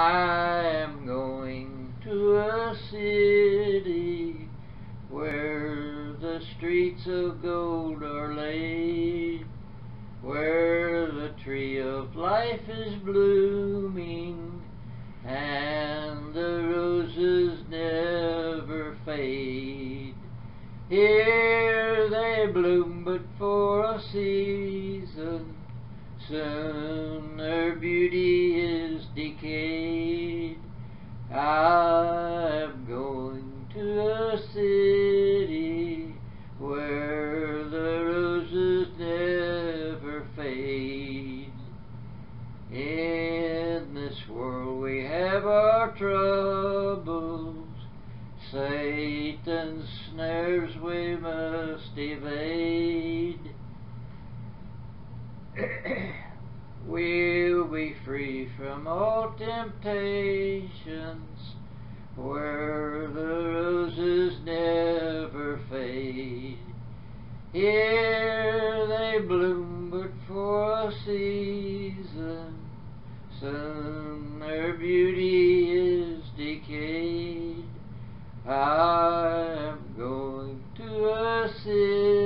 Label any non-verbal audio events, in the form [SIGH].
I am going to a city where the streets of gold are laid, where the tree of life is blooming and the roses never fade. Here they bloom but for a season, soon their beauty is decayed. I'm going to a city where the roses never fade. In this world we have our troubles, Satan's snares we must evade. [CLEARS THROAT] we'll free from all temptations, where the roses never fade. Here they bloom but for a season, soon their beauty is decayed. I am going to a city.